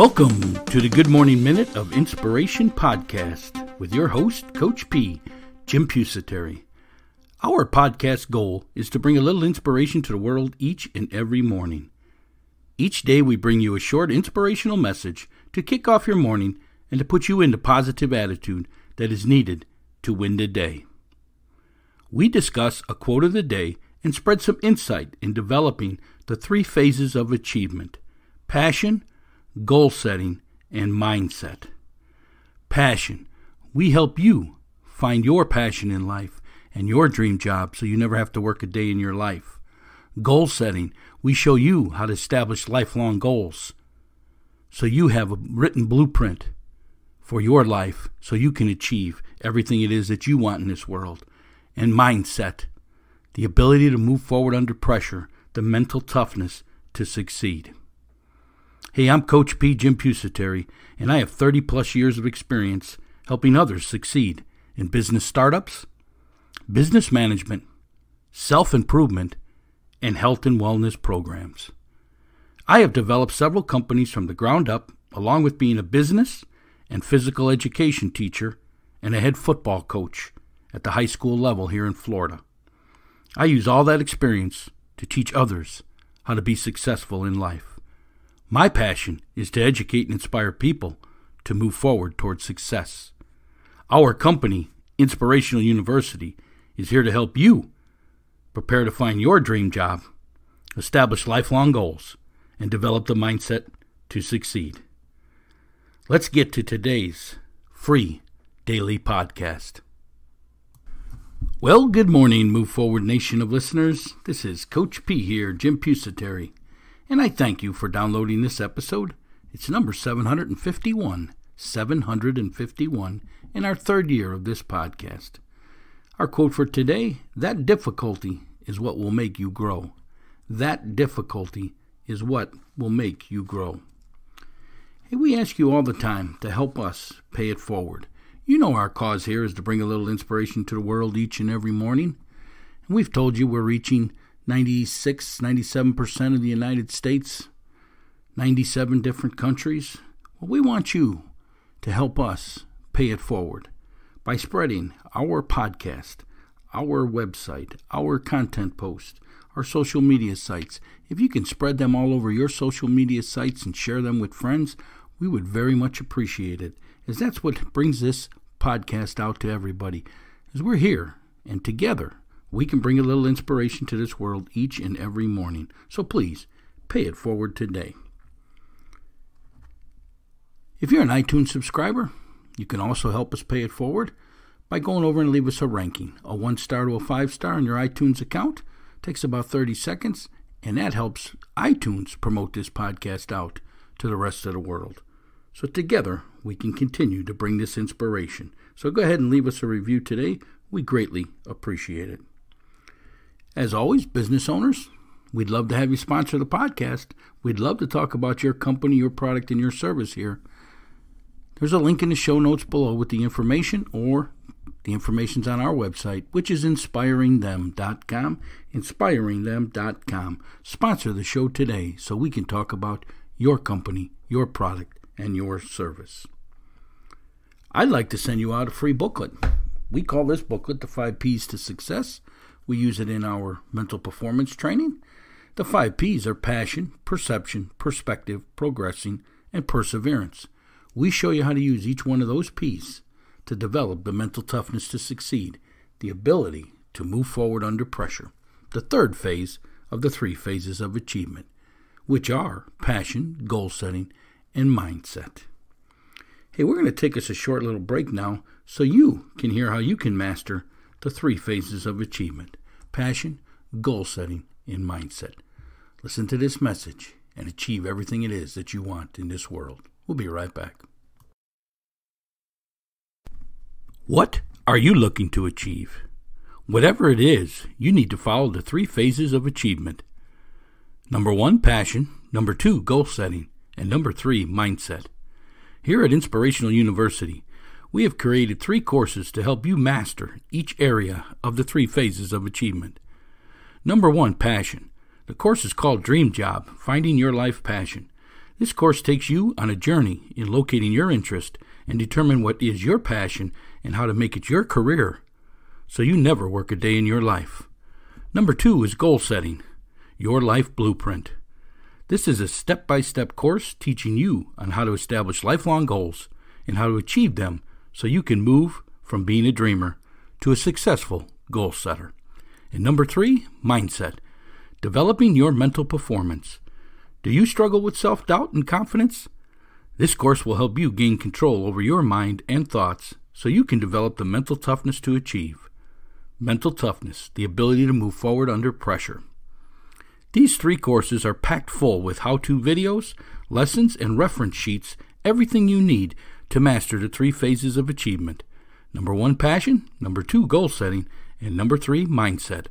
Welcome to the Good Morning Minute of Inspiration podcast with your host, Coach P, Jim Pusateri. Our podcast goal is to bring a little inspiration to the world each and every morning. Each day, we bring you a short inspirational message to kick off your morning and to put you in the positive attitude that is needed to win the day. We discuss a quote of the day and spread some insight in developing the three phases of achievement passion, goal setting, and mindset. Passion. We help you find your passion in life and your dream job so you never have to work a day in your life. Goal setting. We show you how to establish lifelong goals so you have a written blueprint for your life so you can achieve everything it is that you want in this world. And mindset. The ability to move forward under pressure, the mental toughness to succeed. Hey, I'm Coach P. Jim Pusateri, and I have 30 plus years of experience helping others succeed in business startups, business management, self improvement, and health and wellness programs. I have developed several companies from the ground up, along with being a business and physical education teacher and a head football coach at the high school level here in Florida. I use all that experience to teach others how to be successful in life. My passion is to educate and inspire people to move forward towards success. Our company, Inspirational University, is here to help you prepare to find your dream job, establish lifelong goals, and develop the mindset to succeed. Let's get to today's free daily podcast. Well, good morning, Move Forward Nation of listeners. This is Coach P here, Jim Pusateri and I thank you for downloading this episode. It's number 751, 751, in our third year of this podcast. Our quote for today that difficulty is what will make you grow. That difficulty is what will make you grow. Hey, we ask you all the time to help us pay it forward. You know our cause here is to bring a little inspiration to the world each and every morning. And we've told you we're reaching 96, 97% of the United States, 97 different countries. Well, we want you to help us pay it forward by spreading our podcast, our website, our content post, our social media sites. If you can spread them all over your social media sites and share them with friends, we would very much appreciate it, as that's what brings this podcast out to everybody. As we're here and together we can bring a little inspiration to this world each and every morning. So please, pay it forward today. If you're an iTunes subscriber, you can also help us pay it forward by going over and leave us a ranking, a one star to a five star on your iTunes account. Takes about 30 seconds, and that helps iTunes promote this podcast out to the rest of the world. So together, we can continue to bring this inspiration. So go ahead and leave us a review today. We greatly appreciate it. As always, business owners, we'd love to have you sponsor the podcast. We'd love to talk about your company, your product, and your service here. There's a link in the show notes below with the information, or the information's on our website, which is inspiringthem.com. Inspiringthem.com. Sponsor the show today so we can talk about your company, your product, and your service. I'd like to send you out a free booklet. We call this booklet The Five P's to Success. We use it in our mental performance training. The five P's are passion, perception, perspective, progressing, and perseverance. We show you how to use each one of those P's to develop the mental toughness to succeed, the ability to move forward under pressure. The third phase of the three phases of achievement, which are passion, goal setting, and mindset. Hey, we're going to take us a short little break now so you can hear how you can master the three phases of achievement passion, goal setting, and mindset. Listen to this message and achieve everything it is that you want in this world. We'll be right back. What are you looking to achieve? Whatever it is, you need to follow the three phases of achievement. Number one, passion. Number two, goal setting. And number three, mindset. Here at Inspirational University, we have created three courses to help you master each area of the three phases of achievement. Number one, passion. The course is called Dream Job Finding Your Life Passion. This course takes you on a journey in locating your interest and determine what is your passion and how to make it your career so you never work a day in your life. Number two is goal setting, your life blueprint. This is a step by step course teaching you on how to establish lifelong goals and how to achieve them so you can move from being a dreamer to a successful goal setter. And number three, mindset, developing your mental performance. Do you struggle with self doubt and confidence? This course will help you gain control over your mind and thoughts so you can develop the mental toughness to achieve. Mental toughness, the ability to move forward under pressure. These three courses are packed full with how to videos, lessons, and reference sheets, everything you need to master the three phases of achievement. Number one, passion. Number two, goal setting. And number three, mindset.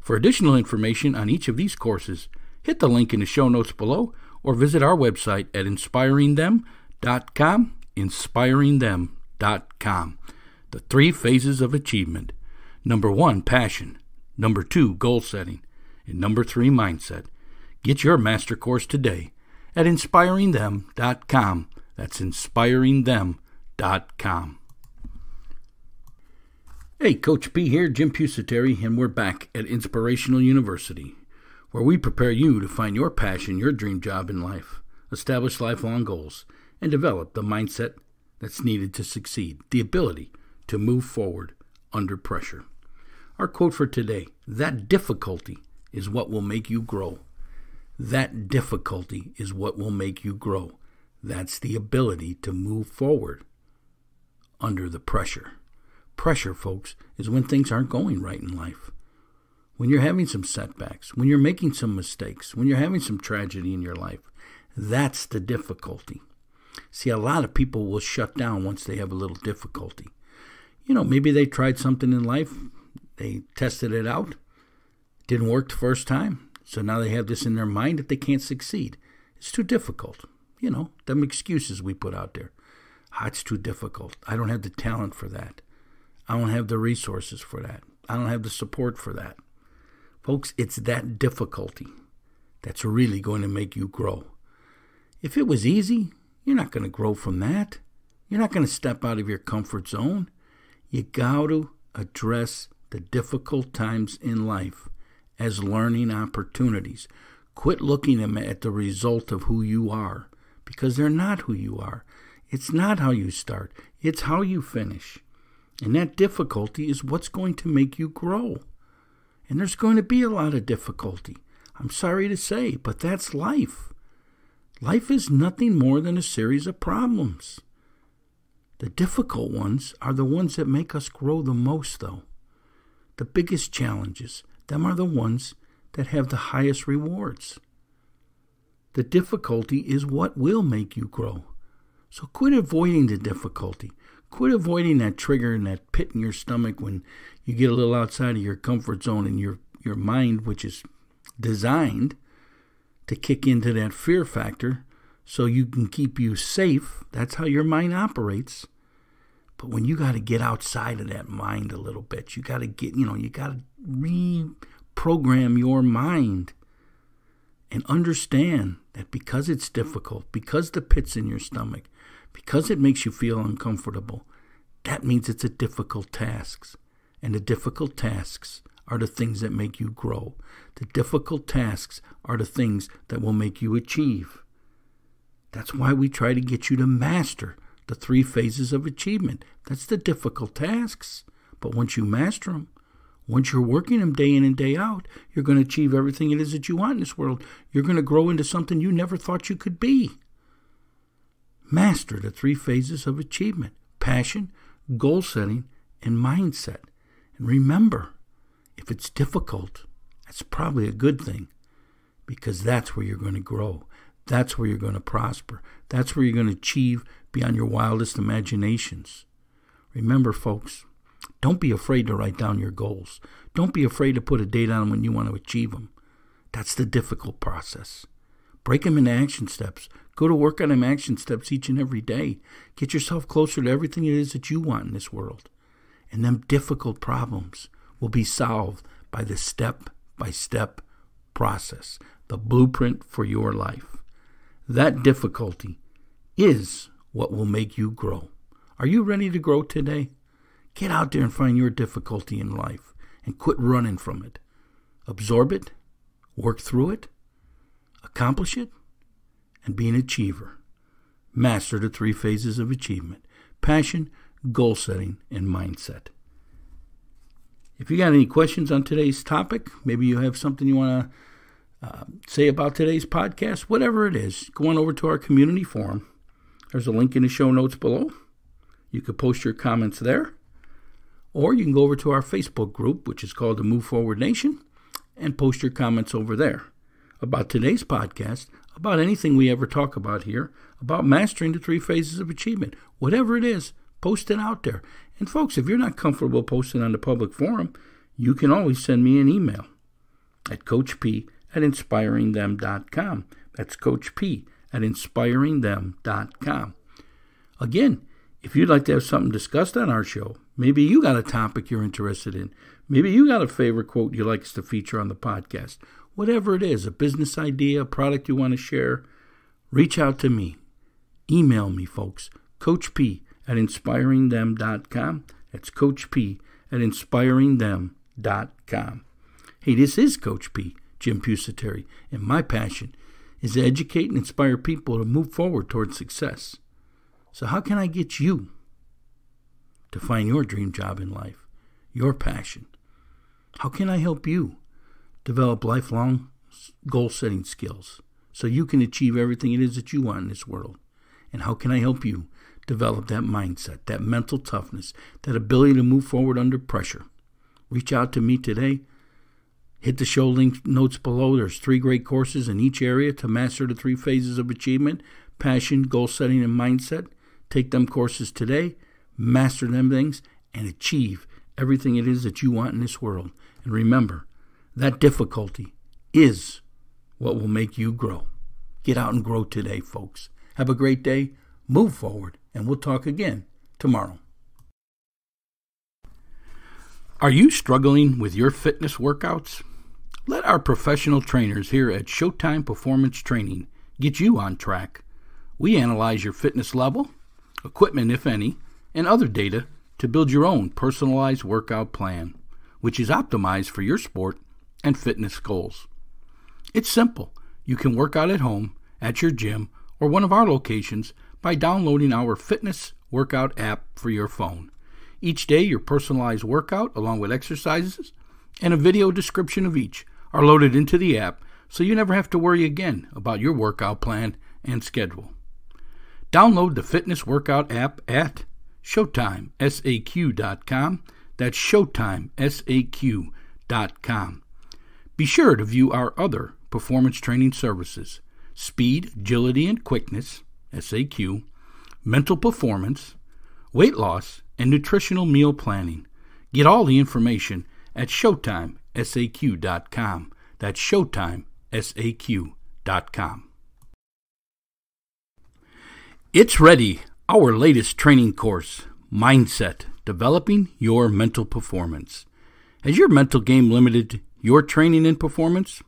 For additional information on each of these courses, hit the link in the show notes below or visit our website at inspiringthem.com. Inspiringthem.com. The three phases of achievement. Number one, passion. Number two, goal setting. And number three, mindset. Get your master course today at inspiringthem.com. That's inspiringthem.com. Hey, Coach P here, Jim Pusateri, and we're back at Inspirational University, where we prepare you to find your passion, your dream job in life, establish lifelong goals, and develop the mindset that's needed to succeed, the ability to move forward under pressure. Our quote for today that difficulty is what will make you grow. That difficulty is what will make you grow. That's the ability to move forward under the pressure. Pressure, folks, is when things aren't going right in life. When you're having some setbacks, when you're making some mistakes, when you're having some tragedy in your life, that's the difficulty. See, a lot of people will shut down once they have a little difficulty. You know, maybe they tried something in life, they tested it out. Didn't work the first time. So now they have this in their mind that they can't succeed. It's too difficult. You know, them excuses we put out there. Ah, it's too difficult. I don't have the talent for that. I don't have the resources for that. I don't have the support for that. Folks, it's that difficulty that's really going to make you grow. If it was easy, you're not going to grow from that. You're not going to step out of your comfort zone. You got to address the difficult times in life as learning opportunities. Quit looking at the result of who you are because they're not who you are. It's not how you start, it's how you finish. And that difficulty is what's going to make you grow. And there's going to be a lot of difficulty. I'm sorry to say, but that's life. Life is nothing more than a series of problems. The difficult ones are the ones that make us grow the most, though the biggest challenges, them are the ones that have the highest rewards. The difficulty is what will make you grow. So quit avoiding the difficulty. Quit avoiding that trigger and that pit in your stomach when you get a little outside of your comfort zone and your, your mind, which is designed to kick into that fear factor so you can keep you safe. That's how your mind operates. But when you got to get outside of that mind a little bit, you got to get, you know, you got to reprogram your mind and understand that because it's difficult, because the pit's in your stomach, because it makes you feel uncomfortable, that means it's a difficult task. And the difficult tasks are the things that make you grow. The difficult tasks are the things that will make you achieve. That's why we try to get you to master the three phases of achievement. That's the difficult tasks. But once you master them, once you're working them day in and day out, you're going to achieve everything it is that you want in this world. You're going to grow into something you never thought you could be. Master the three phases of achievement passion, goal setting, and mindset. And remember, if it's difficult, that's probably a good thing because that's where you're going to grow. That's where you're going to prosper. That's where you're going to achieve beyond your wildest imaginations. Remember, folks, don't be afraid to write down your goals. Don't be afraid to put a date on them when you want to achieve them. That's the difficult process. Break them into action steps. Go to work on them action steps each and every day. Get yourself closer to everything it is that you want in this world. And them difficult problems will be solved by the step by step process, the blueprint for your life. That difficulty is what will make you grow. Are you ready to grow today? Get out there and find your difficulty in life and quit running from it. Absorb it, work through it, accomplish it, and be an achiever. Master the three phases of achievement passion, goal setting, and mindset. If you got any questions on today's topic, maybe you have something you want to uh, say about today's podcast, whatever it is, go on over to our community forum. There's a link in the show notes below. You could post your comments there. Or you can go over to our Facebook group, which is called the Move Forward Nation, and post your comments over there about today's podcast, about anything we ever talk about here, about mastering the three phases of achievement. Whatever it is, post it out there. And folks, if you're not comfortable posting on the public forum, you can always send me an email at coachp at inspiringthem.com. That's Coach P at inspiringthem.com. Again, if you'd like to have something discussed on our show, maybe you got a topic you're interested in, maybe you got a favorite quote you'd like us to feature on the podcast, whatever it is, a business idea, a product you want to share, reach out to me. Email me, folks. Coach P at inspiringthem.com. That's Coach P at inspiringthem.com. Hey, this is Coach P, Jim Pusateri, and my passion is to educate and inspire people to move forward towards success. So, how can I get you to find your dream job in life, your passion? How can I help you develop lifelong goal setting skills so you can achieve everything it is that you want in this world? And how can I help you develop that mindset, that mental toughness, that ability to move forward under pressure? Reach out to me today. Hit the show link notes below. There's three great courses in each area to master the three phases of achievement passion, goal setting, and mindset. Take them courses today, master them things, and achieve everything it is that you want in this world. And remember, that difficulty is what will make you grow. Get out and grow today, folks. Have a great day, move forward, and we'll talk again tomorrow. Are you struggling with your fitness workouts? Let our professional trainers here at Showtime Performance Training get you on track. We analyze your fitness level equipment, if any, and other data to build your own personalized workout plan, which is optimized for your sport and fitness goals. It's simple. You can work out at home, at your gym, or one of our locations by downloading our fitness workout app for your phone. Each day, your personalized workout, along with exercises and a video description of each, are loaded into the app so you never have to worry again about your workout plan and schedule. Download the fitness workout app at ShowtimeSAQ.com. That's ShowtimeSAQ.com. Be sure to view our other performance training services speed, agility, and quickness, SAQ, mental performance, weight loss, and nutritional meal planning. Get all the information at ShowtimeSAQ.com. That's ShowtimeSAQ.com. It's ready, our latest training course, Mindset Developing Your Mental Performance. Has your mental game limited your training and performance?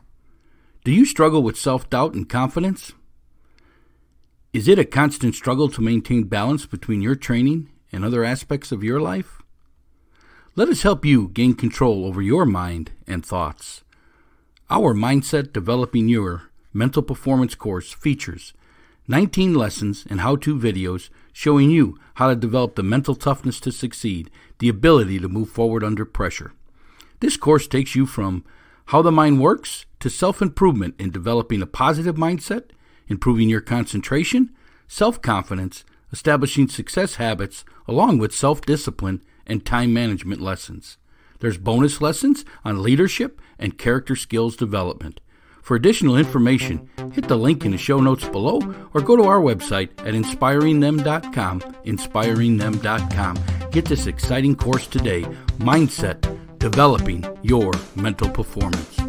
Do you struggle with self doubt and confidence? Is it a constant struggle to maintain balance between your training and other aspects of your life? Let us help you gain control over your mind and thoughts. Our Mindset Developing Your Mental Performance course features 19 lessons and how to videos showing you how to develop the mental toughness to succeed, the ability to move forward under pressure. This course takes you from how the mind works to self improvement in developing a positive mindset, improving your concentration, self confidence, establishing success habits, along with self discipline and time management lessons. There's bonus lessons on leadership and character skills development. For additional information, hit the link in the show notes below or go to our website at inspiringthem.com. Inspiringthem.com. Get this exciting course today Mindset Developing Your Mental Performance.